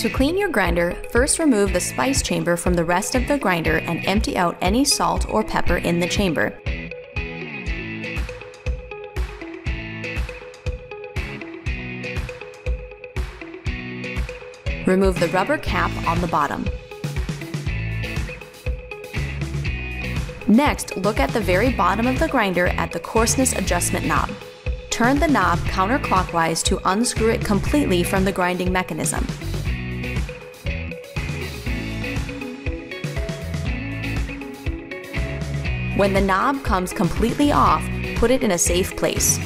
To clean your grinder, first remove the spice chamber from the rest of the grinder and empty out any salt or pepper in the chamber. Remove the rubber cap on the bottom. Next, look at the very bottom of the grinder at the coarseness adjustment knob. Turn the knob counterclockwise to unscrew it completely from the grinding mechanism. When the knob comes completely off, put it in a safe place.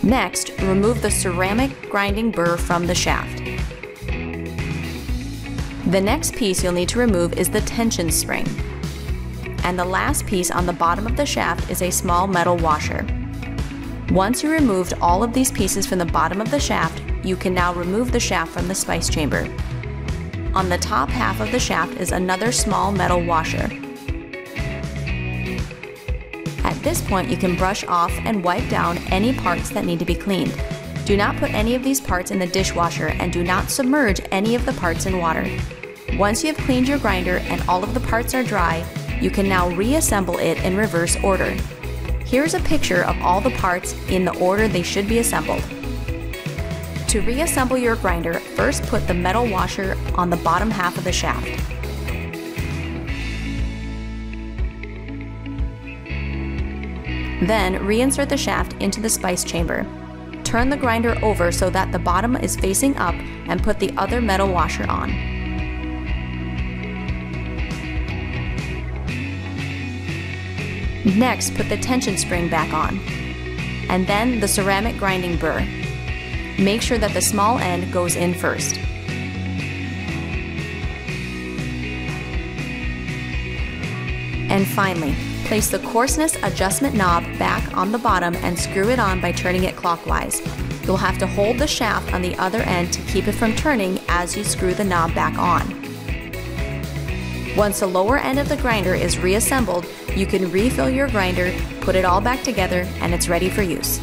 Next, remove the ceramic grinding burr from the shaft. The next piece you'll need to remove is the tension spring. And the last piece on the bottom of the shaft is a small metal washer. Once you removed all of these pieces from the bottom of the shaft, you can now remove the shaft from the spice chamber. On the top half of the shaft is another small metal washer. At this point, you can brush off and wipe down any parts that need to be cleaned. Do not put any of these parts in the dishwasher and do not submerge any of the parts in water. Once you have cleaned your grinder and all of the parts are dry, you can now reassemble it in reverse order. Here's a picture of all the parts in the order they should be assembled. To reassemble your grinder, first put the metal washer on the bottom half of the shaft. Then reinsert the shaft into the spice chamber. Turn the grinder over so that the bottom is facing up and put the other metal washer on. Next, put the tension spring back on, and then the ceramic grinding burr. Make sure that the small end goes in first. And finally, Place the coarseness adjustment knob back on the bottom and screw it on by turning it clockwise. You'll have to hold the shaft on the other end to keep it from turning as you screw the knob back on. Once the lower end of the grinder is reassembled, you can refill your grinder, put it all back together, and it's ready for use.